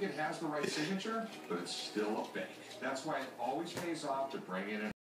It has the right signature, but it's still a fake. That's why it always pays off to bring in an